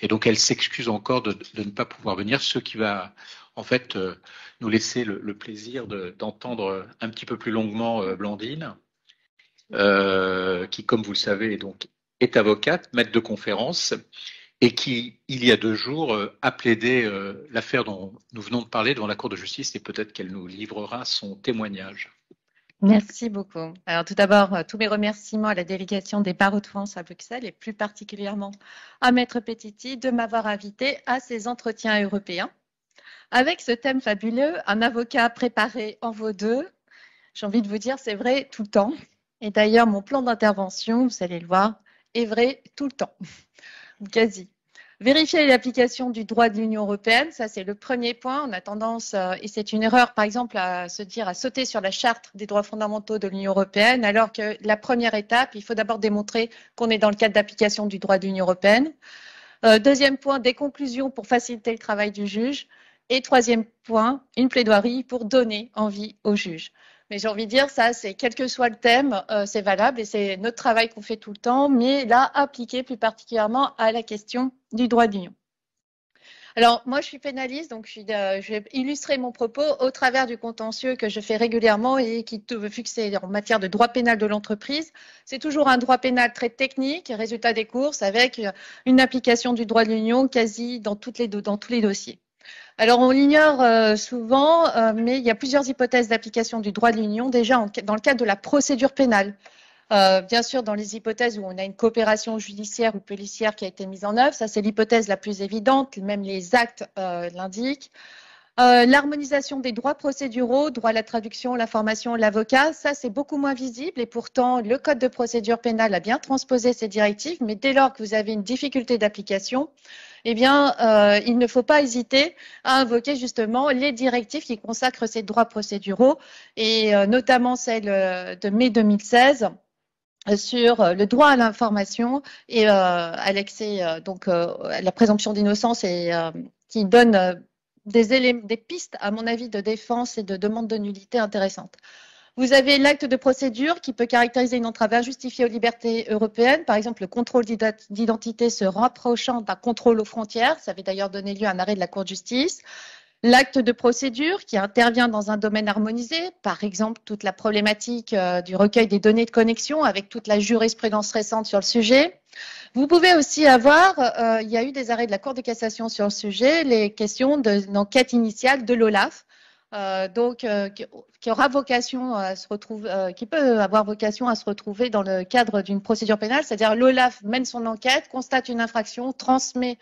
Et donc, elle s'excuse encore de, ne pas pouvoir venir, ce qui va en fait euh, nous laisser le, plaisir d'entendre un petit peu plus longuement euh, Blandine, euh, qui, comme vous le savez, donc, est avocate, maître de conférence, et qui, il y a deux jours, a plaidé l'affaire dont nous venons de parler devant la Cour de justice, et peut-être qu'elle nous livrera son témoignage. Merci beaucoup. Alors tout d'abord, euh, tous mes remerciements à la délégation des barreaux de France à Bruxelles et plus particulièrement à Maître Petiti de m'avoir invité à ces entretiens européens. Avec ce thème fabuleux, un avocat préparé en vaut deux. J'ai envie de vous dire, c'est vrai tout le temps. Et d'ailleurs, mon plan d'intervention, vous allez le voir, est vrai tout le temps, quasi. Vérifier l'application du droit de l'Union européenne, ça c'est le premier point. On a tendance, euh, et c'est une erreur par exemple, à se dire, à sauter sur la charte des droits fondamentaux de l'Union européenne, alors que la première étape, il faut d'abord démontrer qu'on est dans le cadre d'application du droit de l'Union européenne. Euh, deuxième point, des conclusions pour faciliter le travail du juge. Et troisième point, une plaidoirie pour donner envie au juge. Mais j'ai envie de dire, ça, c'est quel que soit le thème, euh, c'est valable et c'est notre travail qu'on fait tout le temps, mais là, appliqué plus particulièrement à la question du droit d'union. Alors, moi, je suis pénaliste, donc je, euh, vais illustrer mon propos au travers du contentieux que je fais régulièrement et qui, vu que c'est en matière de droit pénal de l'entreprise, c'est toujours un droit pénal très technique, résultat des courses, avec une application du droit de l'Union quasi dans, toutes les, dans tous les dossiers. Alors, on l'ignore euh, souvent, euh, mais il y a plusieurs hypothèses d'application du droit de l'Union, déjà dans le cadre de la procédure pénale. Euh, bien sûr, dans les hypothèses où on a une coopération judiciaire ou policière qui a été mise en œuvre, ça c'est l'hypothèse la plus évidente, même les actes l'indiquent. L'harmonisation des droits procéduraux, droit à la traduction, la formation, l'avocat, ça c'est beaucoup moins visible et pourtant le Code de procédure pénale a bien transposé ces directives, mais dès lors que vous avez une difficulté d'application, eh bien, euh, il ne faut pas hésiter à invoquer justement les directives qui consacrent ces droits procéduraux et euh, notamment celle euh, de mai 2016 sur le droit à l'information et à l'accès, donc à la présomption d'innocence et qui donne des, des pistes, à mon avis, de défense et de demande de nullité intéressantes. Vous avez l'acte de procédure qui peut caractériser une entrave injustifiée aux libertés européennes, par exemple le contrôle d'identité se rapprochant d'un contrôle aux frontières. Ça avait d'ailleurs donné lieu à un arrêt de la Cour de justice. L'acte de procédure qui intervient dans un domaine harmonisé, par exemple toute la problématique euh, du recueil des données de connexion avec toute la jurisprudence récente sur le sujet. Vous pouvez aussi avoir, euh, il y a eu des arrêts de la Cour de cassation sur le sujet, les questions d'enquête initiale de l'OLAF euh, donc euh, qui, aura vocation à se retrouver, euh, qui peut avoir vocation à se retrouver dans le cadre d'une procédure pénale, c'est-à-dire l'OLAF mène son enquête, constate une infraction, transmet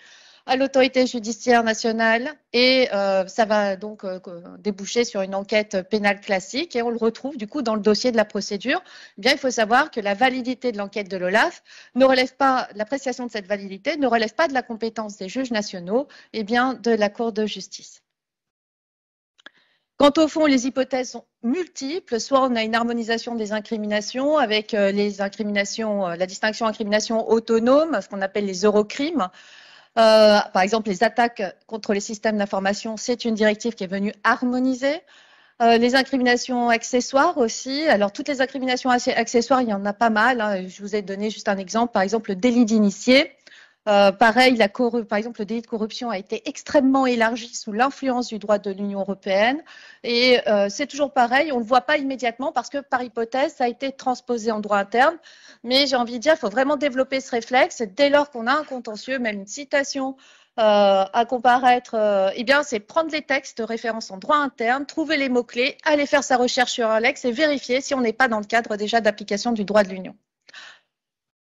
à l'autorité judiciaire nationale et ça va donc déboucher sur une enquête pénale classique et on le retrouve du coup dans le dossier de la procédure. Eh bien, il faut savoir que la validité de l'enquête de l'OLAF ne relève pas, l'appréciation de cette validité ne relève pas de la compétence des juges nationaux, et bien de la Cour de justice. Quant au fond, les hypothèses sont multiples. Soit on a une harmonisation des incriminations avec euh, les incriminations, euh, la distinction incrimination autonome, ce qu'on appelle les eurocrimes. Euh, par exemple, les attaques contre les systèmes d'information, c'est une directive qui est venue harmoniser. les incriminations accessoires aussi. Alors, toutes les incriminations accessoires, il y en a pas mal. Hein. Je vous ai donné juste un exemple. Par exemple, le délit d'initié. Euh, pareil, la par exemple, le délit de corruption a été extrêmement élargi sous l'influence du droit de l'Union européenne. Et euh, c'est toujours pareil, on ne le voit pas immédiatement parce que par hypothèse, ça a été transposé en droit interne. Mais j'ai envie de dire, il faut vraiment développer ce réflexe. Dès lors qu'on a un contentieux, même une citation euh, à comparaître, eh bien, c'est prendre les textes de référence en droit interne, trouver les mots-clés, aller faire sa recherche sur un lex et vérifier si on n'est pas dans le cadre déjà d'application du droit de l'Union.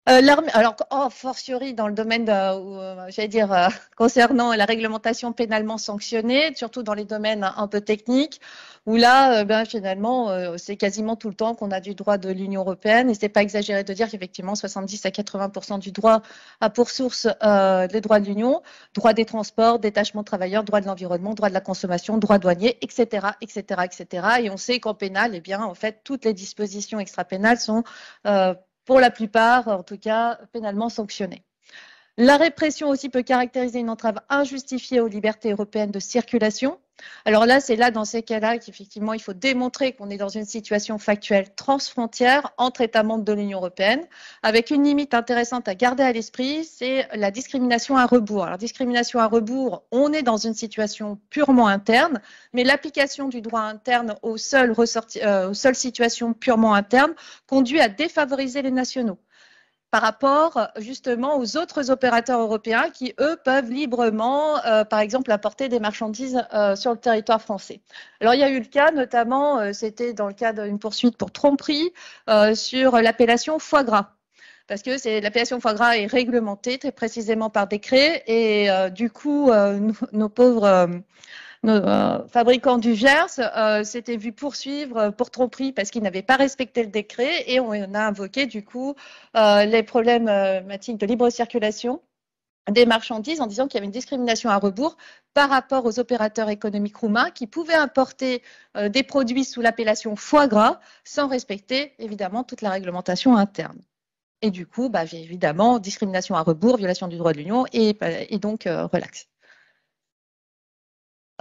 Euh, alors, oh, fortiori dans le domaine, euh, j'allais dire, euh, concernant la réglementation pénalement sanctionnée, surtout dans les domaines un, peu techniques, où là, ben, finalement, c'est quasiment tout le temps qu'on a du droit de l'Union européenne, et c'est pas exagéré de dire qu'effectivement, 70 à 80% du droit a pour source les droits de l'Union, droit des transports, détachement de travailleurs, droit de l'environnement, droit de la consommation, droit douanier, etc., etc., etc. Et on sait qu'en pénal, eh bien, en fait, toutes les dispositions extra-pénales sont pour la plupart, en tout cas, pénalement sanctionnés. La répression aussi peut caractériser une entrave injustifiée aux libertés européennes de circulation. Alors là, c'est là, dans ces cas-là, qu'effectivement, il faut démontrer qu'on est dans une situation factuelle transfrontière entre États membres de l'Union européenne, avec une limite intéressante à garder à l'esprit, c'est la discrimination à rebours. Alors, discrimination à rebours, on est dans une situation purement interne, mais l'application du droit interne aux seules, euh, aux seules situations purement internes conduit à défavoriser les nationaux par rapport justement aux autres opérateurs européens qui, eux, peuvent librement, euh, par exemple, apporter des marchandises euh, sur le territoire français. Alors, il y a eu le cas, notamment, euh, c'était dans le cadre d'une poursuite pour tromperie sur l'appellation foie gras parce que l'appellation foie gras est réglementée très précisément par décret et du coup nos pauvres nos euh, fabricants du Gers euh, s'étaient vus poursuivre pour tromperie parce qu'ils n'avaient pas respecté le décret et on a invoqué du coup euh, les problématiques de libre circulation des marchandises en disant qu'il y avait une discrimination à rebours par rapport aux opérateurs économiques roumains qui pouvaient importer des produits sous l'appellation foie gras sans respecter évidemment toute la réglementation interne. Et du coup, bah, évidemment, discrimination à rebours, violation du droit de l'Union et, donc relax.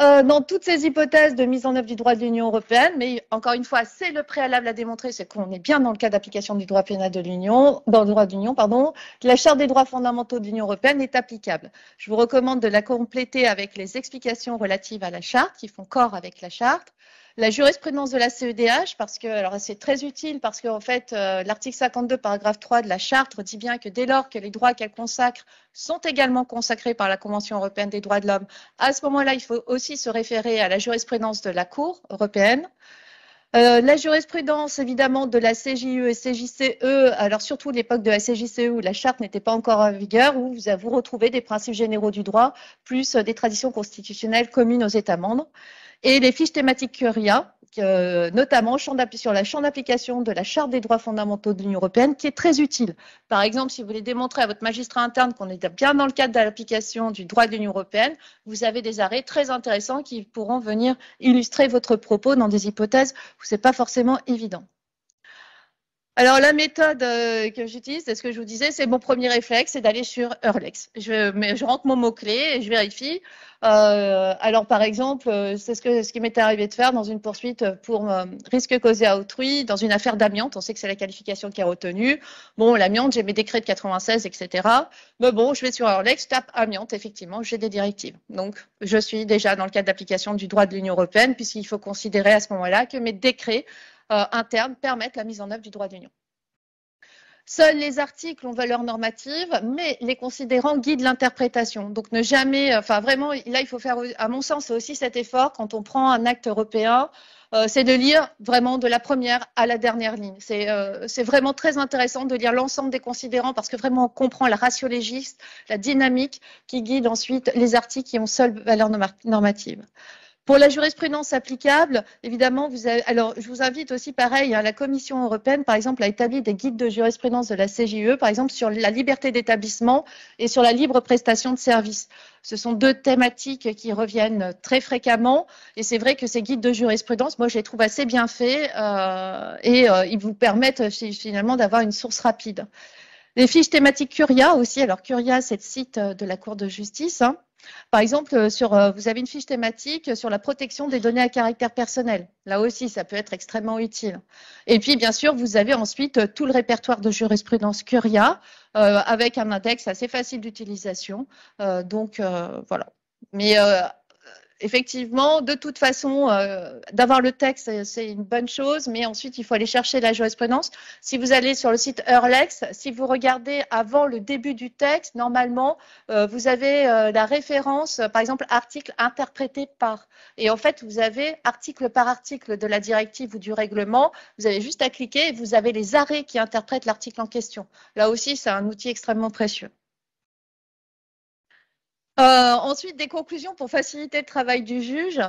Euh, dans toutes ces hypothèses de mise en œuvre du droit de l'Union européenne, mais encore une fois, c'est le préalable à démontrer, c'est qu'on est bien dans le cas d'application du droit pénal de l'Union, dans le droit de l'Union, pardon, la Charte des droits fondamentaux de l'Union européenne est applicable. Je vous recommande de la compléter avec les explications relatives à la Charte, qui font corps avec la Charte, la jurisprudence de la CEDH, parce que c'est très utile parce qu'en fait euh, l'article 52 paragraphe 3 de la charte dit bien que dès lors que les droits qu'elle consacre sont également consacrés par la Convention européenne des droits de l'homme, à ce moment-là il faut aussi se référer à la jurisprudence de la Cour européenne. Euh, la jurisprudence, évidemment, de la CJE et CJCE, alors surtout l'époque de la CJCE où la charte n'était pas encore en vigueur, où vous, vous retrouvez des principes généraux du droit, plus des traditions constitutionnelles communes aux États membres et les fiches thématiques Curia, notamment sur la champ d'application de la Charte des droits fondamentaux de l'Union européenne, qui est très utile. Par exemple, si vous voulez démontrer à votre magistrat interne qu'on est bien dans le cadre de l'application du droit de l'Union européenne, vous avez des arrêts très intéressants qui pourront venir illustrer votre propos dans des hypothèses où ce n'est pas forcément évident. Alors la méthode euh, que j'utilise, c'est ce que je vous disais, c'est mon premier réflexe, c'est d'aller sur Eurlex. Je, rentre mon mot-clé et je vérifie. Euh, alors par exemple, euh, c'est ce, qui m'était arrivé de faire dans une poursuite pour risque causé à autrui, dans une affaire d'amiante. On sait que c'est la qualification qui est retenue. Bon, l'amiante, j'ai mes décrets de 96, etc. Mais bon, je vais sur Eurlex, je tape amiante, effectivement, j'ai des directives. Donc je suis déjà dans le cadre d'application du droit de l'Union européenne, puisqu'il faut considérer à ce moment-là que mes décrets euh, internes permettent la mise en œuvre du droit de l'Union. Seuls les articles ont valeur normative, mais les considérants guident l'interprétation. Donc ne jamais, enfin vraiment, là il faut faire, à mon sens, aussi cet effort quand on prend un acte européen, euh, c'est de lire vraiment de la première à la dernière ligne. Euh, c'est vraiment très intéressant de lire l'ensemble des considérants parce que vraiment on comprend la ratio légiste, la dynamique qui guide ensuite les articles qui ont seule valeur normative. Pour la jurisprudence applicable, évidemment, vous avez, alors je vous invite aussi pareil, hein, la Commission européenne, par exemple, a établi des guides de jurisprudence de la CJE, par exemple, sur la liberté d'établissement et sur la libre prestation de services. Ce sont deux thématiques qui reviennent très fréquemment et c'est vrai que ces guides de jurisprudence, moi, je les trouve assez bien faits euh, et euh, ils vous permettent finalement d'avoir une source rapide. Les fiches thématiques Curia aussi. Alors Curia, c'est le site de la Cour de justice. Hein. Par exemple, euh, euh, vous avez une fiche thématique sur la protection des données à caractère personnel. Là aussi, ça peut être extrêmement utile. Et puis, bien sûr, vous avez ensuite euh, tout le répertoire de jurisprudence Curia avec un index assez facile d'utilisation. donc, voilà. Mais effectivement, de toute façon, euh, d'avoir le texte, c'est une bonne chose, mais ensuite, il faut aller chercher la jurisprudence. Si vous allez sur le site Eurlex, si vous regardez avant le début du texte, normalement, euh, vous avez euh, la référence, par exemple, article interprété par. Et en fait, vous avez article par article de la directive ou du règlement. Vous avez juste à cliquer et vous avez les arrêts qui interprètent l'article en question. Là aussi, c'est un outil extrêmement précieux. Euh, ensuite, des conclusions pour faciliter le travail du juge.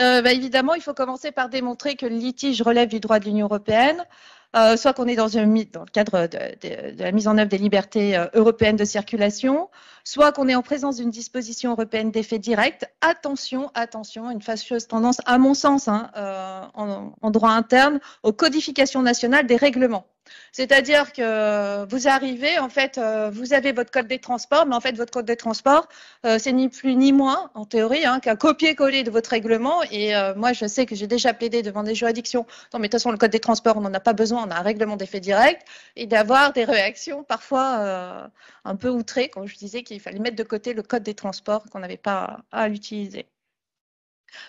Euh, bah, évidemment, il faut commencer par démontrer que le litige relève du droit de l'Union européenne, euh, soit qu'on est dans, le cadre de, la mise en œuvre des libertés européennes de circulation, soit qu'on est en présence d'une disposition européenne d'effet direct. Attention, attention, une fâcheuse tendance, à mon sens, hein, en, en droit interne, aux codifications nationales des règlements. C'est-à-dire que vous arrivez, en fait, euh, vous avez votre code des transports, mais en fait, votre code des transports, euh, c'est ni plus ni moins, en théorie, hein, qu'un copier-coller de votre règlement. Et euh, moi, je sais que j'ai déjà plaidé devant des juridictions. Non, mais de toute façon, le code des transports, on n'en a pas besoin, on a un règlement d'effet direct. Et d'avoir des réactions parfois un peu outrées, quand je disais qu'il fallait mettre de côté le code des transports, qu'on n'avait pas à l'utiliser.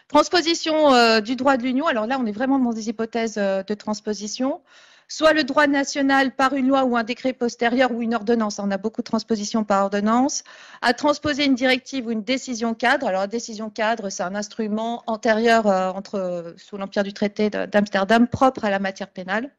Transposition du droit de l'Union. Alors là, on est vraiment dans des hypothèses de transposition soit le droit national par une loi ou un décret postérieur ou une ordonnance, on a beaucoup de transpositions par ordonnance, à transposer une directive ou une décision cadre. Alors, la décision cadre, c'est un instrument antérieur euh, entre, sous l'empire du traité d'Amsterdam propre à la matière pénale.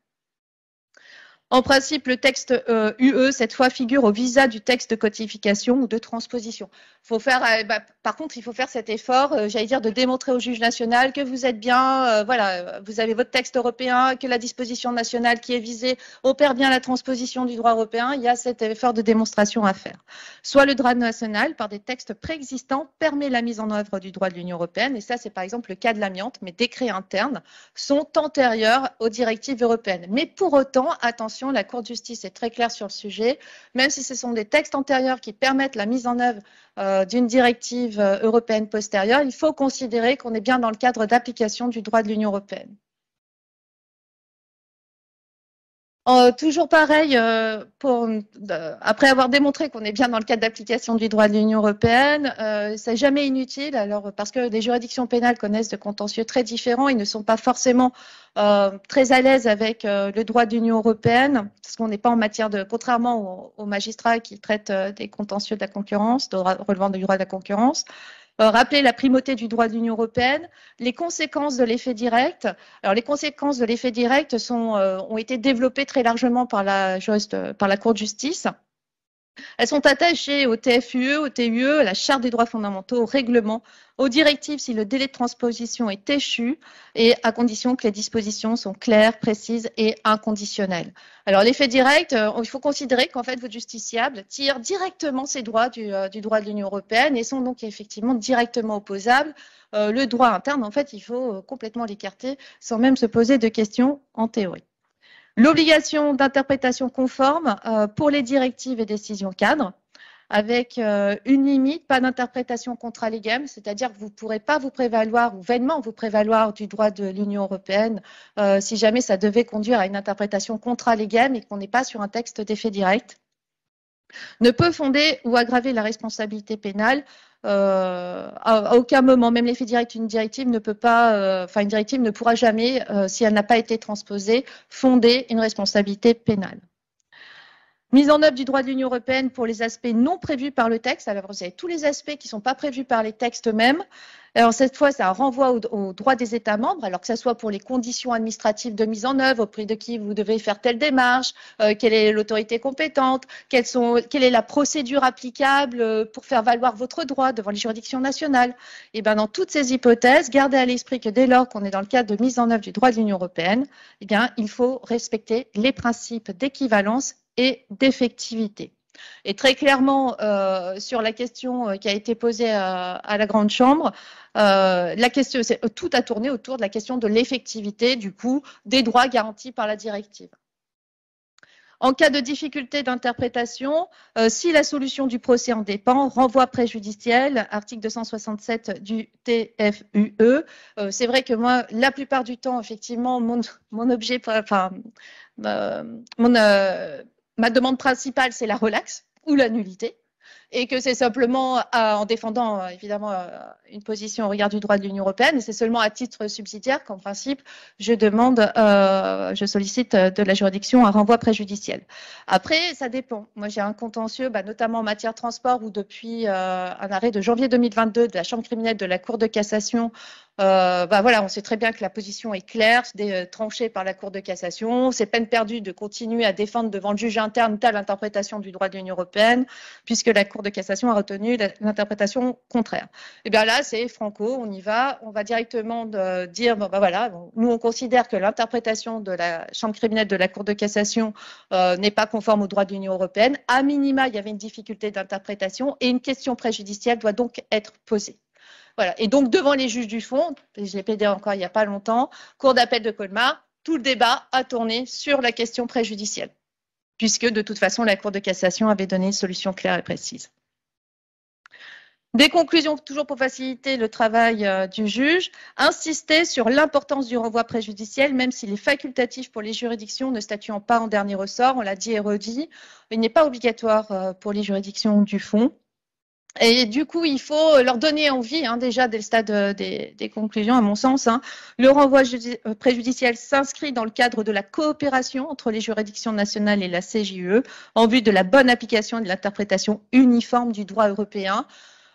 En principe, le texte UE, euh, cette fois, figure au visa du texte de codification ou de transposition. Euh, bah, par contre, il faut faire cet effort, euh, j'allais dire, de démontrer au juge national que vous êtes bien, voilà, vous avez votre texte européen, que la disposition nationale qui est visée opère bien la transposition du droit européen. Il y a cet effort de démonstration à faire. Soit le droit national, par des textes préexistants, permet la mise en œuvre du droit de l'Union européenne, et ça, c'est par exemple le cas de l'amiante. Mes décrets internes sont antérieurs aux directives européennes. Mais pour autant, attention la Cour de justice est très claire sur le sujet. Même si ce sont des textes antérieurs qui permettent la mise en œuvre euh, d'une directive euh, européenne postérieure, il faut considérer qu'on est bien dans le cadre d'application du droit de l'Union européenne. Euh, toujours pareil, euh, euh, après avoir démontré qu'on est bien dans le cadre d'application du droit de l'Union européenne, c'est jamais inutile, alors parce que les juridictions pénales connaissent de contentieux très différents, ils ne sont pas forcément très à l'aise avec le droit de l'Union européenne, parce qu'on n'est pas en matière de, contrairement aux, aux magistrats qui traitent des contentieux de la concurrence, relevant du droit de la concurrence. Euh, rappeler la primauté du droit de l'Union européenne, les conséquences de l'effet direct. Alors les conséquences de l'effet direct sont, euh, ont été développées très largement par la, par la Cour de justice. Elles sont attachées au TFUE, au TUE, à la Charte des droits fondamentaux, au règlement, aux directives si le délai de transposition est échu et à condition que les dispositions sont claires, précises et inconditionnelles. Alors l'effet direct, euh, il faut considérer qu'en fait vos justiciables tirent directement ces droits du, euh, droit de l'Union européenne et sont donc effectivement directement opposables. Euh, le droit interne, en fait, il faut complètement l'écarter sans même se poser de questions en théorie. L'obligation d'interprétation conforme euh, pour les directives et décisions cadres, avec euh, une limite, pas d'interprétation contra legem, c'est-à-dire que vous ne pourrez pas vous prévaloir ou vainement vous prévaloir du droit de l'Union européenne euh, si jamais ça devait conduire à une interprétation contra legem et qu'on n'est pas sur un texte d'effet direct ne peut fonder ou aggraver la responsabilité pénale euh, à, aucun moment, même l'effet direct d'une directive ne peut pas, euh, enfin une directive ne pourra jamais, euh, si elle n'a pas été transposée, fonder une responsabilité pénale. Mise en œuvre du droit de l'Union européenne pour les aspects non prévus par le texte. Alors, vous avez tous les aspects qui ne sont pas prévus par les textes eux-mêmes. Alors, cette fois, c'est un renvoi au, droit des États membres, alors que ce soit pour les conditions administratives de mise en œuvre, auprès de qui vous devez faire telle démarche, euh, quelle est l'autorité compétente, quelle est la procédure applicable euh, pour faire valoir votre droit devant les juridictions nationales. Et bien, dans toutes ces hypothèses, gardez à l'esprit que dès lors qu'on est dans le cadre de mise en œuvre du droit de l'Union européenne, eh bien, il faut respecter les principes d'équivalence et d'effectivité. Et très clairement, euh, sur la question euh, qui a été posée à, la Grande Chambre, euh, la question, tout a tourné autour de la question de l'effectivité, du coup, des droits garantis par la directive. En cas de difficulté d'interprétation, si la solution du procès en dépend, renvoi préjudiciel, article 267 du TFUE. c'est vrai que moi, la plupart du temps, effectivement, mon, mon objet, enfin, mon, ma demande principale, c'est la relaxe ou la nullité et que c'est simplement en défendant euh, évidemment euh, une position au regard du droit de l'Union européenne, c'est seulement à titre subsidiaire qu'en principe je demande, euh, je sollicite de la juridiction un renvoi préjudiciel. Après, ça dépend. Moi, j'ai un contentieux, bah, notamment en matière de transport, où depuis un arrêt de janvier 2022 de la Chambre criminelle de la Cour de cassation, bah, voilà, on sait très bien que la position est claire, des, tranchée par la Cour de cassation. C'est peine perdue de continuer à défendre devant le juge interne telle interprétation du droit de l'Union européenne, puisque la Cour de cassation a retenu l'interprétation contraire. Et eh bien là, c'est franco, on y va, on va directement dire, bon, ben voilà, nous on considère que l'interprétation de la Chambre criminelle de la Cour de cassation euh, n'est pas conforme au droit de l'Union européenne. À minima, il y avait une difficulté d'interprétation et une question préjudicielle doit donc être posée. Voilà. Et donc, devant les juges du fond, je l'ai plaidé encore il n'y a pas longtemps, Cour d'appel de Colmar, tout le débat a tourné sur la question préjudicielle, puisque de toute façon, la Cour de cassation avait donné une solution claire et précise. Des conclusions, toujours pour faciliter le travail euh, du juge, insister sur l'importance du renvoi préjudiciel, même s'il est facultatif pour les juridictions ne statuant pas en dernier ressort, on l'a dit et redit, il n'est pas obligatoire euh, pour les juridictions du fond. Et du coup, il faut leur donner envie, hein, déjà dès le stade euh, des, conclusions, à mon sens. Hein. Le renvoi préjudiciel s'inscrit dans le cadre de la coopération entre les juridictions nationales et la CJE en vue de la bonne application et de l'interprétation uniforme du droit européen.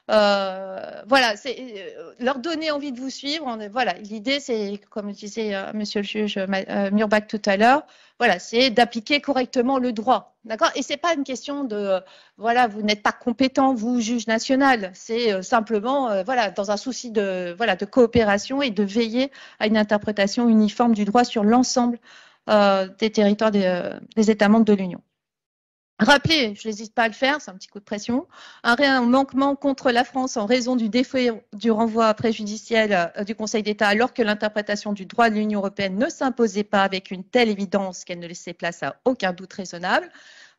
Euh, voilà, c'est euh, leur donner envie de vous suivre. voilà, l'idée, c'est, comme disait euh, Monsieur le juge Murbach tout à l'heure, voilà, c'est d'appliquer correctement le droit, d'accord? Et c'est pas une question de, voilà, vous n'êtes pas compétent, vous juge national. C'est simplement, voilà, dans un souci de, voilà, de coopération et de veiller à une interprétation uniforme du droit sur l'ensemble des territoires des États membres de l'Union. Rappelez, je n'hésite pas à le faire, c'est un petit coup de pression, un manquement contre la France en raison du défaut du renvoi préjudiciel euh, du Conseil d'État alors que l'interprétation du droit de l'Union européenne ne s'imposait pas avec une telle évidence qu'elle ne laissait place à aucun doute raisonnable.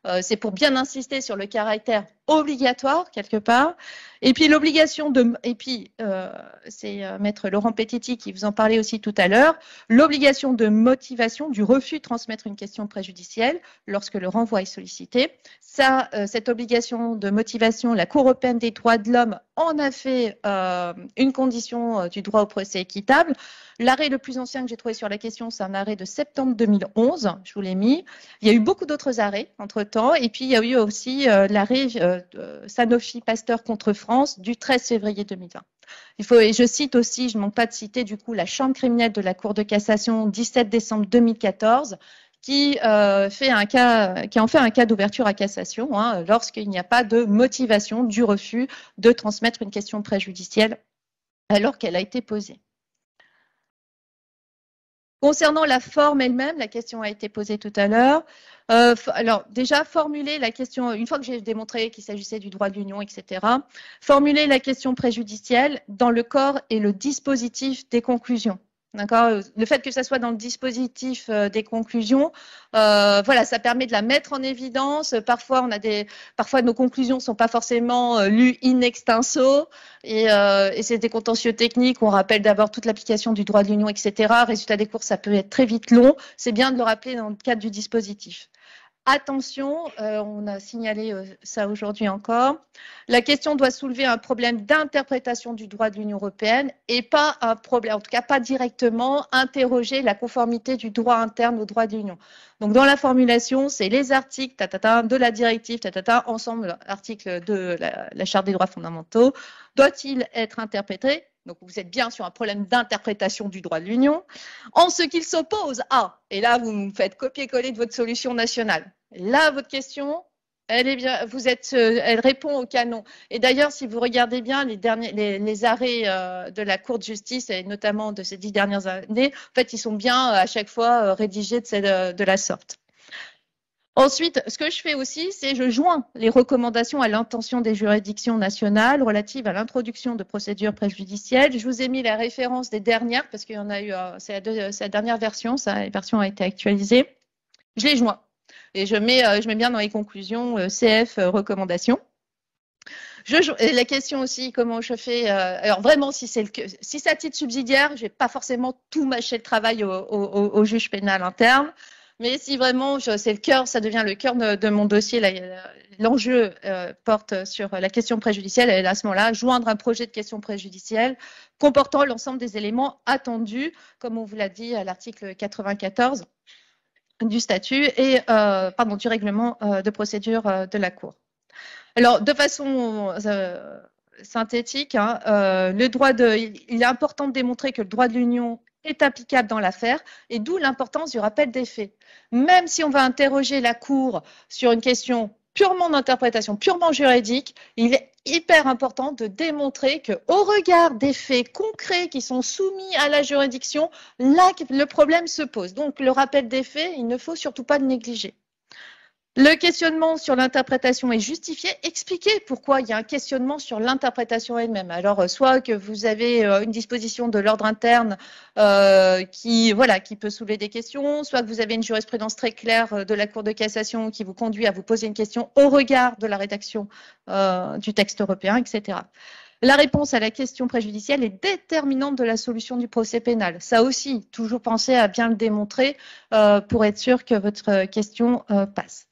Euh, c'est pour bien insister sur le caractère obligatoire quelque part. Et puis l'obligation de, et puis euh, c'est euh, maître Laurent Petiti qui vous en parlait aussi tout à l'heure, l'obligation de motivation du refus de transmettre une question préjudicielle lorsque le renvoi est sollicité. Ça, cette obligation de motivation, la Cour européenne des droits de l'homme en a fait une condition du droit au procès équitable. L'arrêt le plus ancien que j'ai trouvé sur la question, c'est un arrêt de septembre 2011. Je vous l'ai mis. Il y a eu beaucoup d'autres arrêts entre-temps. Et puis, il y a eu aussi euh, l'arrêt euh, Sanofi Pasteur contre France du 13 février 2020. Il faut, et je cite aussi, je ne manque pas de citer du coup la Chambre criminelle de la Cour de cassation 17 décembre 2014 qui, euh, fait un cas, qui en fait un cas d'ouverture à cassation hein, lorsqu'il n'y a pas de motivation du refus de transmettre une question préjudicielle alors qu'elle a été posée. Concernant la forme elle-même, la question a été posée tout à l'heure. Euh, alors déjà, formuler la question, une fois que j'ai démontré qu'il s'agissait du droit de l'Union, etc., formuler la question préjudicielle dans le corps et le dispositif des conclusions. D'accord? Le fait que ça soit dans le dispositif euh, des conclusions, euh, voilà, ça permet de la mettre en évidence. Parfois, on a des, parfois nos conclusions sont pas forcément euh, lues in extenso, et, et c'est des contentieux techniques. On rappelle d'abord toute l'application du droit de l'Union, etc. Résultat des cours, ça peut être très vite long. C'est bien de le rappeler dans le cadre du dispositif. Attention, euh, on a signalé euh, ça aujourd'hui encore, la question doit soulever un problème d'interprétation du droit de l'Union européenne et pas un problème, en tout cas pas directement interroger la conformité du droit interne au droit de l'Union. Donc dans la formulation, c'est les articles de la directive ensemble, article de la, la Charte des droits fondamentaux, doit-il être interprété donc vous êtes bien sur un problème d'interprétation du droit de l'Union, en ce qu'il s'oppose à, et là vous me faites copier-coller de votre solution nationale. Là, votre question, elle est bien, vous êtes, euh, elle répond au canon. Et d'ailleurs, si vous regardez bien les derniers, les, arrêts euh, de la Cour de justice et notamment de ces dix dernières années, en fait, ils sont bien euh, à chaque fois rédigés de, de la sorte. Ensuite, ce que je fais aussi, c'est je joins les recommandations à l'intention des juridictions nationales relatives à l'introduction de procédures préjudicielles. Je vous ai mis la référence des dernières parce qu'il y en a eu, euh, c'est la, dernière version, sa version a été actualisée. Je les joins et je mets, euh, bien dans les conclusions euh, CF recommandations. Je, la question aussi, comment je fais Alors vraiment, si c'est si à titre subsidiaire, je vais pas forcément tout mâcher le travail au juge pénal interne. Mais si vraiment c'est le cœur, ça devient le cœur de, mon dossier, l'enjeu euh, porte sur la question préjudicielle, et à ce moment-là, joindre un projet de question préjudicielle comportant l'ensemble des éléments attendus, comme on vous l'a dit à l'article 94 du statut et euh, pardon du règlement euh, de procédure de la Cour. Alors, de façon synthétique, hein, le droit de, il est important de démontrer que le droit de l'Union est applicable dans l'affaire et d'où l'importance du rappel des faits. Même si on va interroger la Cour sur une question purement d'interprétation, purement juridique, il est hyper important de démontrer que, au regard des faits concrets qui sont soumis à la juridiction, là, le problème se pose. Donc, le rappel des faits, il ne faut surtout pas le négliger. Le questionnement sur l'interprétation est justifié. Expliquez pourquoi il y a un questionnement sur l'interprétation elle-même. Alors, euh, soit que vous avez euh, une disposition de l'ordre interne euh, qui, peut soulever des questions, soit que vous avez une jurisprudence très claire de la Cour de cassation qui vous conduit à vous poser une question au regard de la rédaction du texte européen, etc. La réponse à la question préjudicielle est déterminante de la solution du procès pénal. Ça aussi, toujours pensez à bien le démontrer pour être sûr que votre question passe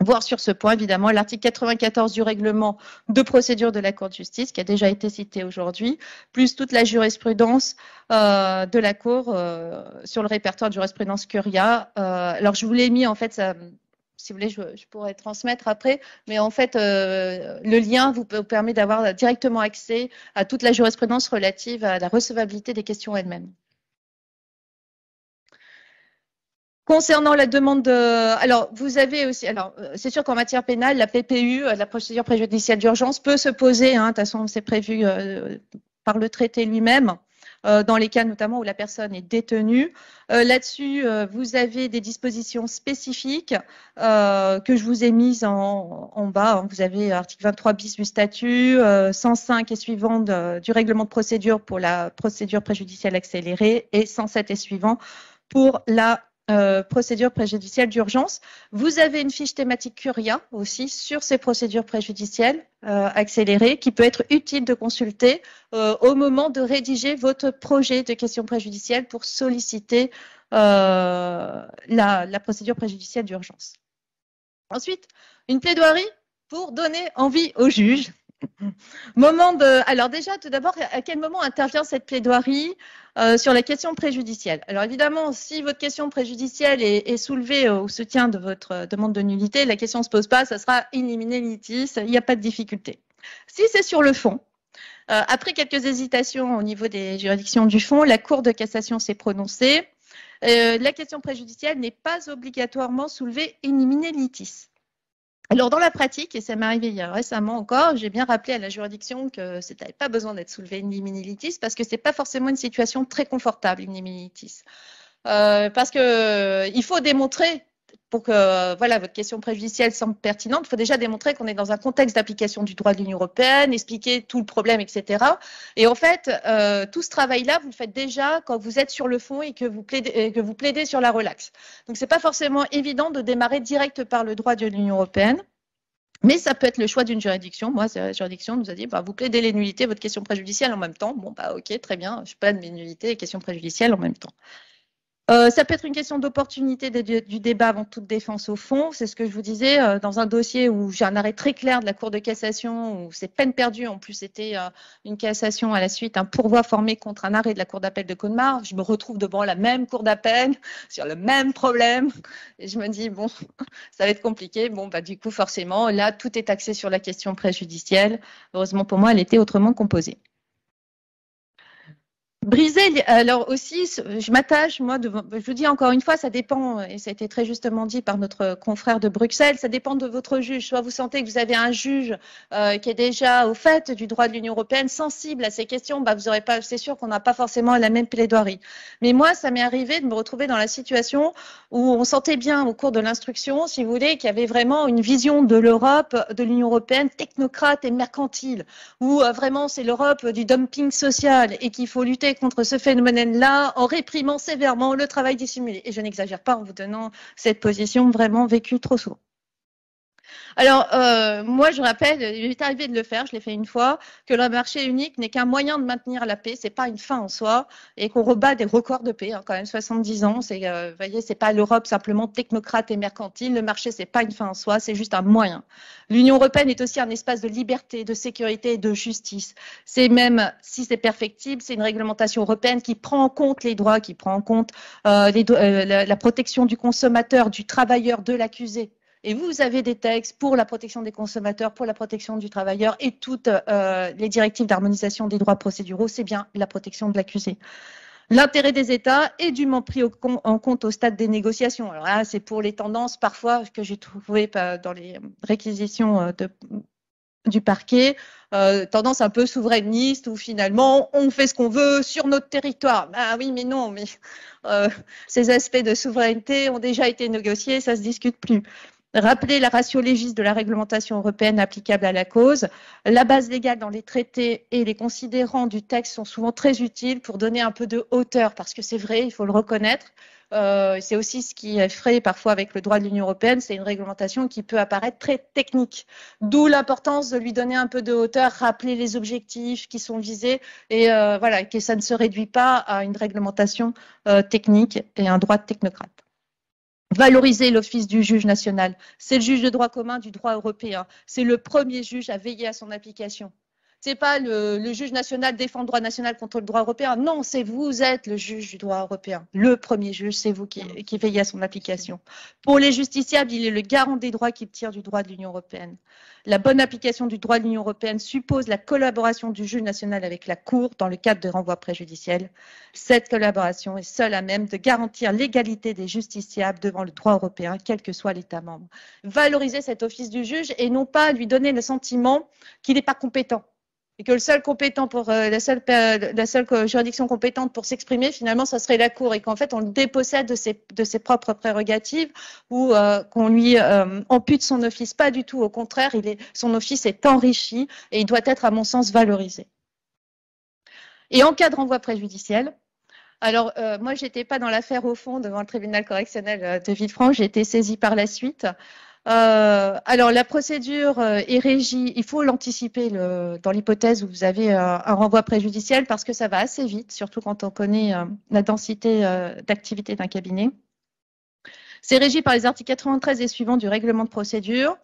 voir sur ce point, évidemment, l'article 94 du règlement de procédure de la Cour de justice, qui a déjà été cité aujourd'hui, plus toute la jurisprudence euh, de la Cour euh, sur le répertoire de jurisprudence Curia. Euh, alors, je vous l'ai mis, en fait, si vous voulez, je, je, pourrais transmettre après, mais en fait, le lien vous permet d'avoir directement accès à toute la jurisprudence relative à la recevabilité des questions elles-mêmes. Concernant la demande de, alors vous avez aussi, alors euh, c'est sûr qu'en matière pénale, la PPU, euh, la procédure préjudicielle d'urgence, peut se poser. Hein, de toute façon, c'est prévu euh, par le traité lui-même. dans les cas notamment où la personne est détenue. Là-dessus, vous avez des dispositions spécifiques que je vous ai mises en, en bas. Hein. Vous avez article 23 bis du statut, 105 et suivant du règlement de procédure pour la procédure préjudicielle accélérée et 107 et suivant pour la euh, procédures préjudicielles d'urgence. Vous avez une fiche thématique Curia aussi sur ces procédures préjudicielles euh, accélérées qui peut être utile de consulter euh, au moment de rédiger votre projet de questions préjudicielles pour solliciter la, la procédure préjudicielle d'urgence. Ensuite, une plaidoirie pour donner envie au juge Moment de. Alors déjà, tout d'abord, à quel moment intervient cette plaidoirie euh, sur la question préjudicielle? Alors évidemment, si votre question préjudicielle est, soulevée au soutien de votre demande de nullité, la question ne se pose pas, ça sera in litis, il n'y a pas de difficulté. Si c'est sur le fond, euh, après quelques hésitations au niveau des juridictions du fond, la Cour de cassation s'est prononcée. Euh, la question préjudicielle n'est pas obligatoirement soulevée in litis. Alors, dans la pratique, et ça m'est arrivé récemment encore, j'ai bien rappelé à la juridiction que ça pas besoin d'être soulevé une liminilitis parce que ce n'est pas forcément une situation très confortable, une liminilitis. Euh, parce qu'il euh, faut démontrer, pour que voilà, votre question préjudicielle semble pertinente, il faut déjà démontrer qu'on est dans un contexte d'application du droit de l'Union européenne, expliquer tout le problème, etc. Et en fait, euh, tout ce travail-là, vous le faites déjà quand vous êtes sur le fond et que vous plaidez, que vous plaidez sur la relaxe. Donc, ce n'est pas forcément évident de démarrer direct par le droit de l'Union européenne. Mais ça peut être le choix d'une juridiction. Moi, la juridiction nous a dit, bah, vous plaidez les nullités, votre question préjudicielle en même temps. Bon, bah, ok, très bien, je plaide mes nullités et questions préjudicielles en même temps. Euh, ça peut être une question d'opportunité du débat avant toute défense au fond. C'est ce que je vous disais euh, dans un dossier où j'ai un arrêt très clair de la Cour de cassation où c'est peine perdue. En plus, c'était euh, une cassation à la suite, un pourvoi formé contre un arrêt de la Cour d'appel de Colmar. Je me retrouve devant la même Cour d'appel sur le même problème et je me dis bon, ça va être compliqué. Bon, bah du coup, forcément, là, tout est axé sur la question préjudicielle. Heureusement pour moi, elle était autrement composée. Briser, alors aussi, je m'attache, moi, je vous dis encore une fois, ça dépend, et ça a été très justement dit par notre confrère de Bruxelles, ça dépend de votre juge. Soit vous sentez que vous avez un juge euh, qui est déjà au fait du droit de l'Union européenne, sensible à ces questions, bah, vous aurez pas, c'est sûr qu'on n'a pas forcément la même plaidoirie. Mais moi, ça m'est arrivé de me retrouver dans la situation où on sentait bien au cours de l'instruction, si vous voulez, qu'il y avait vraiment une vision de l'Europe, de l'Union européenne technocrate et mercantile, où euh, vraiment c'est l'Europe du dumping social et qu'il faut lutter contre ce phénomène-là en réprimant sévèrement le travail dissimulé. Et je n'exagère pas en vous donnant cette position vraiment vécue trop souvent. Alors, euh, moi, je rappelle, il m'est arrivé de le faire, je l'ai fait une fois, que le marché unique n'est qu'un moyen de maintenir la paix, c'est pas une fin en soi, et qu'on rebat des records de paix, hein, quand même 70 ans. C'est, euh, voyez, c'est pas l'Europe simplement technocrate et mercantile. Le marché, c'est pas une fin en soi, c'est juste un moyen. L'Union européenne est aussi un espace de liberté, de sécurité et de justice. C'est même, si c'est perfectible, c'est une réglementation européenne qui prend en compte les droits, qui prend en compte euh, la protection du consommateur, du travailleur, de l'accusé et vous avez des textes pour la protection des consommateurs, pour la protection du travailleur et toutes euh, les directives d'harmonisation des droits procéduraux, c'est bien la protection de l'accusé. L'intérêt des États est dûment pris en compte au stade des négociations. Alors là, c'est pour les tendances parfois que j'ai trouvées dans les réquisitions euh, du parquet, euh, tendance un peu souverainiste où finalement on fait ce qu'on veut sur notre territoire. Ah oui, mais non, mais euh, ces aspects de souveraineté ont déjà été négociés, ça se discute plus. Rappeler la ratio de la réglementation européenne applicable à la cause. La base légale dans les traités et les considérants du texte sont souvent très utiles pour donner un peu de hauteur, parce que c'est vrai, il faut le reconnaître. Euh, c'est aussi ce qui effraie parfois avec le droit de l'Union européenne, c'est une réglementation qui peut apparaître très technique. D'où l'importance de lui donner un peu de hauteur, rappeler les objectifs qui sont visés et euh, voilà que ça ne se réduit pas à une réglementation euh, technique et un droit technocrate. Valoriser l'office du juge national. C'est le juge de droit commun du droit européen. C'est le premier juge à veiller à son application. C'est pas le, juge national défend le droit national contre le droit européen. Non, c'est vous êtes le juge du droit européen. Le premier juge, c'est vous qui, veillez à son application. Pour les justiciables, il est le garant des droits qui tire du droit de l'Union européenne. La bonne application du droit de l'Union européenne suppose la collaboration du juge national avec la Cour dans le cadre de renvois préjudiciels. Cette collaboration est seule à même de garantir l'égalité des justiciables devant le droit européen, quel que soit l'État membre. Valoriser cet office du juge et non pas lui donner le sentiment qu'il n'est pas compétent et que euh, la seule juridiction compétente pour s'exprimer finalement ça serait la cour. Et qu'en fait on le dépossède de ses propres prérogatives ou euh, qu'on lui euh, ampute son office. Pas du tout. Au contraire son office est enrichi et il doit être à mon sens valorisé. Et en cas de renvoi préjudiciel alors, moi, je n'étais pas dans l'affaire au fond devant le tribunal correctionnel de Villefranche, j'ai été saisie par la suite. Euh, alors, la procédure euh, est régie, il faut l'anticiper dans l'hypothèse où vous avez euh, un renvoi préjudiciel parce que ça va assez vite, surtout quand on connaît la densité d'activité d'un cabinet. C'est régi par les articles 93 et suivants du règlement de procédure.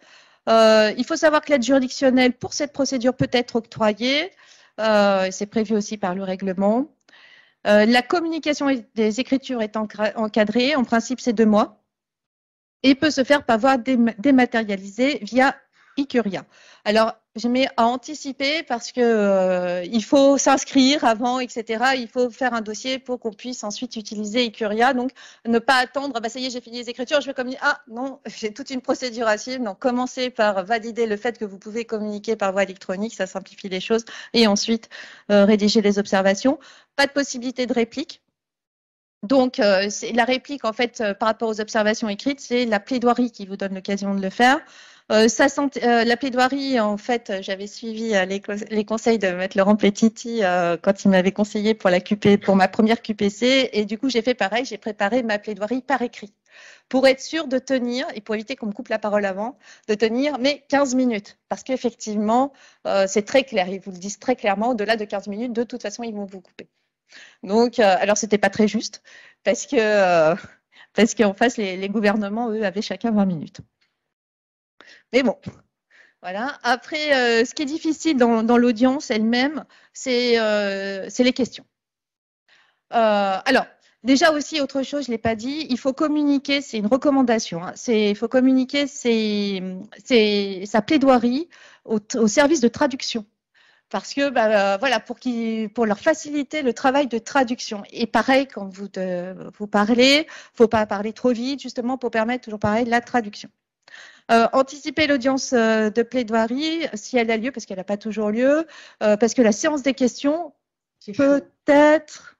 il faut savoir que l'aide juridictionnelle pour cette procédure peut être octroyée. c'est prévu aussi par le règlement. la communication des écritures est encadrée. En principe, c'est deux mois et peut se faire par voie dématérialisée via Icuria. Alors, je mets à anticiper parce que euh, il faut s'inscrire avant, etc. Il faut faire un dossier pour qu'on puisse ensuite utiliser Icuria. Donc, ne pas attendre, bah, ça y est, j'ai fini les écritures, je vais communiquer. Ah non, j'ai toute une procédure à suivre. Donc, commencez par valider le fait que vous pouvez communiquer par voie électronique, ça simplifie les choses. Et ensuite, euh, rédiger les observations. Pas de possibilité de réplique. Donc, euh, la réplique, en fait, euh, par rapport aux observations écrites, c'est la plaidoirie qui vous donne l'occasion de le faire. Euh, la plaidoirie, en fait, j'avais suivi les, conseils de Maître Laurent Petiti quand il m'avait conseillé pour ma première QPC. Et du coup, j'ai fait pareil, j'ai préparé ma plaidoirie par écrit pour être sûr de tenir, et pour éviter qu'on me coupe la parole avant, de tenir mais 15 minutes. Parce qu'effectivement, c'est très clair, ils vous le disent très clairement, au-delà de 15 minutes, de toute façon, ils vont vous couper. Donc, euh, alors c'était pas très juste parce que euh, parce qu'en face les, gouvernements eux avaient chacun 20 minutes. Mais bon, voilà. Après, euh, ce qui est difficile dans, l'audience elle-même, c'est les questions. alors, déjà aussi autre chose, je l'ai pas dit, il faut communiquer, c'est une recommandation. Hein, il faut communiquer sa plaidoirie au service de traduction parce que bah, euh, voilà pour qui pour leur faciliter le travail de traduction. Et pareil quand vous de, vous parlez faut pas parler trop vite justement pour permettre toujours pareil la traduction. Euh, anticiper l'audience euh, de plaidoirie si elle a lieu parce qu'elle n'a pas toujours lieu parce que la séance des questions peut être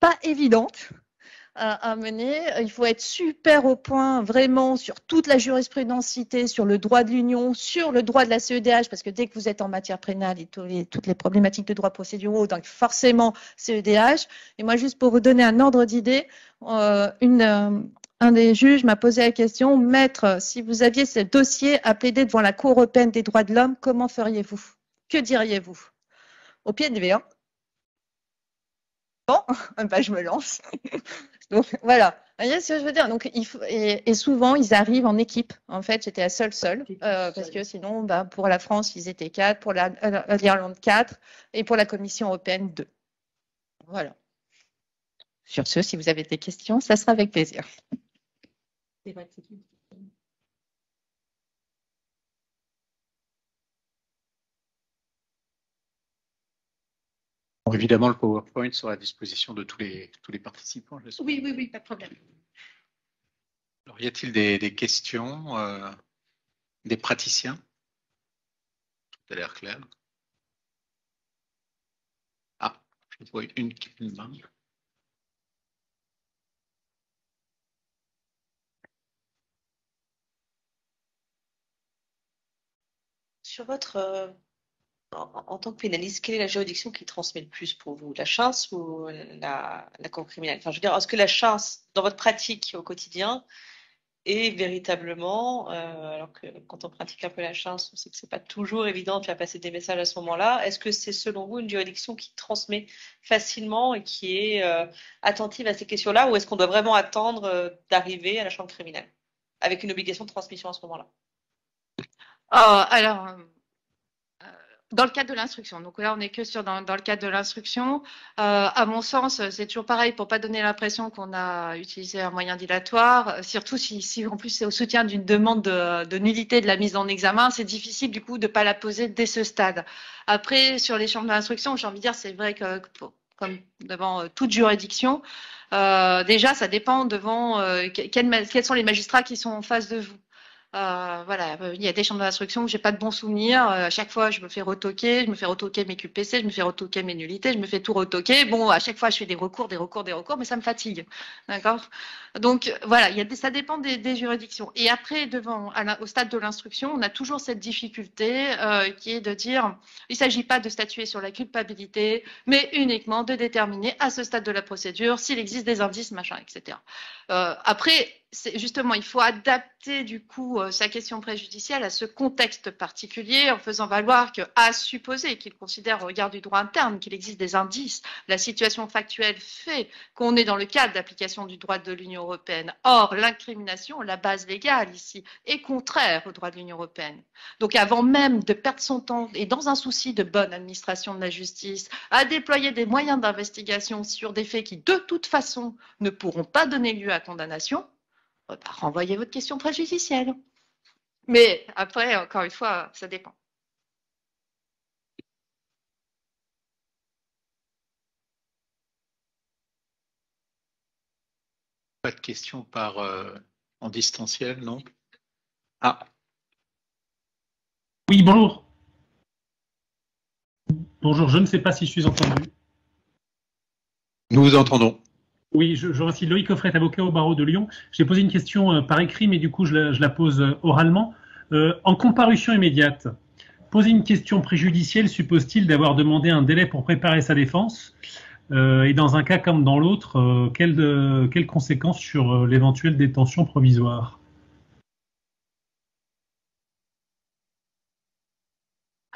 pas évidente à, mener. Il faut être super au point vraiment sur toute la jurisprudence citée, sur le droit de l'Union, sur le droit de la CEDH, parce que dès que vous êtes en matière pénale et toutes les problématiques de droit procéduraux, donc forcément CEDH. Et moi, juste pour vous donner un ordre d'idée, euh, euh, un des juges m'a posé la question, Maître, si vous aviez ce dossier à plaider devant la Cour européenne des droits de l'homme, comment feriez-vous? Que diriez-vous? Au pied de V1. Bon, bah, je me lance. Donc voilà, vous voyez ce que je veux dire? Donc, il faut, et, souvent, ils arrivent en équipe. En fait, j'étais la seule seule, euh, parce que sinon, bah, pour la France, ils étaient quatre, pour euh, l'Irlande quatre, et pour la Commission européenne deux. Voilà. Sur ce, si vous avez des questions, ça sera avec plaisir. C'est vrai que évidemment, le PowerPoint sera à disposition de tous les, participants. Oui, oui, oui, pas de problème. Alors, y a-t-il des, questions euh, des praticiens? Tout a l'air clair. Ah, je vois une qui main. Sur votre euh, en, tant que pénaliste, quelle est la juridiction qui transmet le plus pour vous? La chasse ou la, cour criminelle? Enfin, je veux dire, est-ce que la chasse, dans votre pratique au quotidien, est véritablement, euh, alors que quand on pratique un peu la chasse, on sait que c'est pas toujours évident de faire passer des messages à ce moment-là. Est-ce que c'est selon vous une juridiction qui transmet facilement et qui est euh, attentive à ces questions-là, ou est-ce qu'on doit vraiment attendre euh, d'arriver à la chambre criminelle? Avec une obligation de transmission à ce moment-là? Ah, Alors, dans le cadre de l'instruction. Donc là, on n'est que sur dans, le cadre de l'instruction. Euh, à mon sens, c'est toujours pareil pour pas donner l'impression qu'on a utilisé un moyen dilatoire. Surtout si, si en plus c'est au soutien d'une demande de, nullité de la mise en examen, c'est difficile du coup de pas la poser dès ce stade. Après, sur les chambres d'instruction, j'ai envie de dire, c'est vrai que comme devant euh, toute juridiction, euh, déjà, ça dépend devant quels sont les magistrats qui sont en face de vous. Euh, voilà, il y a des chambres d'instruction où j'ai pas de bons souvenirs. Euh, à chaque fois, je me fais retoquer, je me fais retoquer mes QPC, je me fais retoquer mes nullités, je me fais tout retoquer. Bon, à chaque fois, je fais des recours, des recours, des recours, mais ça me fatigue. D'accord? Donc, voilà, il y a ça dépend des, juridictions. Et après, devant, au stade de l'instruction, on a toujours cette difficulté euh, qui est de dire il ne s'agit pas de statuer sur la culpabilité, mais uniquement de déterminer à ce stade de la procédure s'il existe des indices, machin, etc. après, justement, il faut adapter du coup euh, sa question préjudicielle à ce contexte particulier en faisant valoir que, à supposer qu'il considère au regard du droit interne qu'il existe des indices, la situation factuelle fait qu'on est dans le cadre d'application du droit de l'Union européenne. Or, l'incrimination, la base légale ici, est contraire au droit de l'Union européenne. Donc, avant même de perdre son temps et dans un souci de bonne administration de la justice, à déployer des moyens d'investigation sur des faits qui, de toute façon, ne pourront pas donner lieu à condamnation, bah, renvoyez votre question préjudicielle. Mais après, encore une fois, ça dépend. Pas de questions par euh, en distanciel, non? Ah. Oui, bonjour. Bonjour, je ne sais pas si je suis entendu. Nous vous entendons. Oui, je, je remercie Loïc Offret, avocat au barreau de Lyon. J'ai posé une question euh, par écrit, mais du coup, je la, pose euh, oralement. Euh, en comparution immédiate, poser une question préjudicielle suppose-t-il d'avoir demandé un délai pour préparer sa défense? Et dans un cas comme dans l'autre, quelles, quelles conséquences sur l'éventuelle détention provisoire?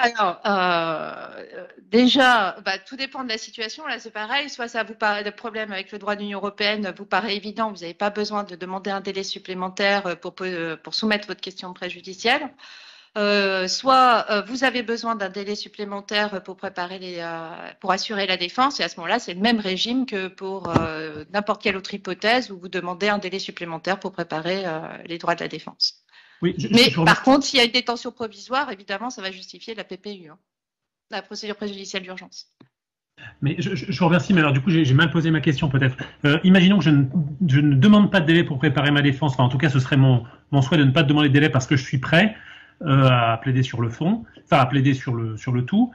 Alors, euh, déjà, bah, tout dépend de la situation. Là, c'est pareil. Soit ça vous paraît le problème avec le droit de l'Union européenne vous paraît évident, vous n'avez pas besoin de demander un délai supplémentaire pour, pour soumettre votre question préjudicielle. Euh, soit euh, vous avez besoin d'un délai supplémentaire pour préparer les, pour assurer la défense, et à ce moment-là, c'est le même régime que pour n'importe quelle autre hypothèse où vous demandez un délai supplémentaire pour préparer les droits de la défense. Mais par contre, s'il y a une détention provisoire, évidemment, ça va justifier la PPU, hein. la procédure préjudicielle d'urgence. Mais je, vous remercie, mais alors du coup j'ai mal posé ma question peut-être. Euh, imaginons que je ne, demande pas de délai pour préparer ma défense, enfin en tout cas ce serait mon, souhait de ne pas demander de délai parce que je suis prêt euh, à plaider sur le fond, enfin à plaider sur le, sur le tout.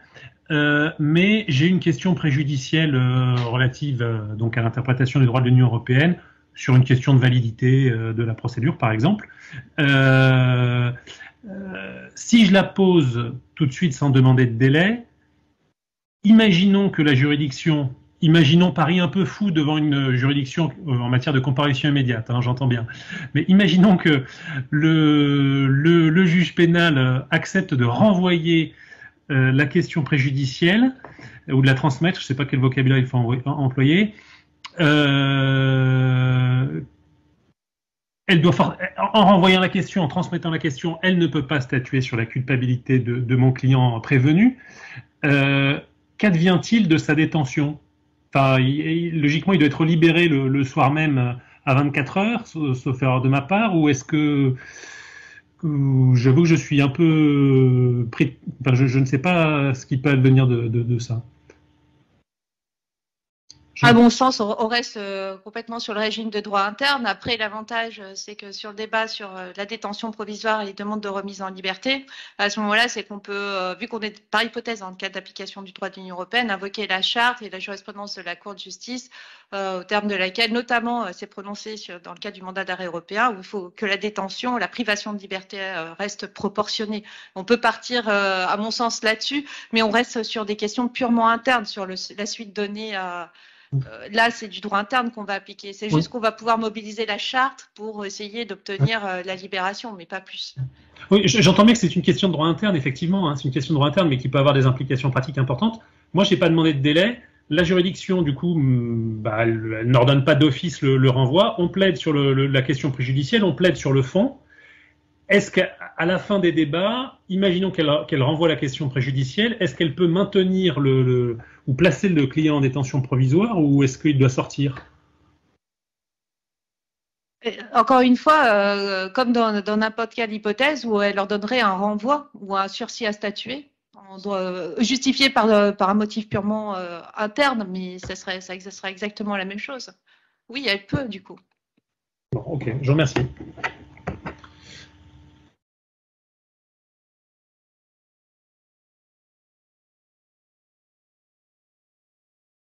Euh, mais j'ai une question préjudicielle relative donc à l'interprétation des droits de l'Union européenne sur une question de validité euh, de la procédure, par exemple. Euh, euh, si je la pose tout de suite sans demander de délai, imaginons que la juridiction, imaginons Paris un peu fou devant une juridiction en matière de comparution immédiate, hein, j'entends bien, mais imaginons que le, le, juge pénal accepte de renvoyer la question préjudicielle ou de la transmettre, je ne sais pas quel vocabulaire il faut employer, euh, en renvoyant la question, en transmettant la question, elle ne peut pas statuer sur la culpabilité de, mon client prévenu. Euh, qu'advient-il de sa détention? Logiquement, il doit être libéré le, soir même à 24 heures, sauf erreur de ma part, ou est-ce que j'avoue que je suis un peu je, ne sais pas ce qui peut advenir de ça. À mon sens, on reste euh, complètement sur le régime de droit interne. Après, l'avantage, euh, c'est que sur le débat sur euh, la détention provisoire et les demandes de remise en liberté, à ce moment-là, c'est qu'on peut, vu qu'on est par hypothèse dans le cadre d'application du droit de l'Union européenne, invoquer la charte et la jurisprudence de la Cour de justice, au terme de laquelle, notamment, c'est prononcé dans le cas du mandat d'arrêt européen, où il faut que la détention, la privation de liberté reste proportionnée. On peut partir, à mon sens, là-dessus, mais on reste sur des questions purement internes, sur la suite donnée à là, c'est du droit interne qu'on va appliquer. C'est juste qu'on va pouvoir mobiliser la charte pour essayer d'obtenir euh, la libération, mais pas plus. Oui, j'entends bien que c'est une question de droit interne, effectivement. Hein. c'est une question de droit interne, mais qui peut avoir des implications pratiques importantes. Moi, je n'ai pas demandé de délai. La juridiction, du coup, mm, bah, elle, n'ordonne pas d'office le, renvoi. On plaide sur la question préjudicielle, on plaide sur le fond. Est-ce qu'à la fin des débats, imaginons qu'elle renvoie la question préjudicielle, est-ce qu'elle peut maintenir le, ou placer le client en détention provisoire ou est-ce qu'il doit sortir? Encore une fois, euh, comme dans n'importe quelle hypothèse où elle leur donnerait un renvoi ou un sursis à statuer, justifié par, euh, par, un motif purement euh, interne, mais ça serait, ça, ça serait exactement la même chose. Oui, elle peut du coup. Bon, ok, je vous remercie.